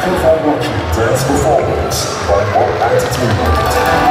Thank you for watching. Dance Performance by Bob Entertainment.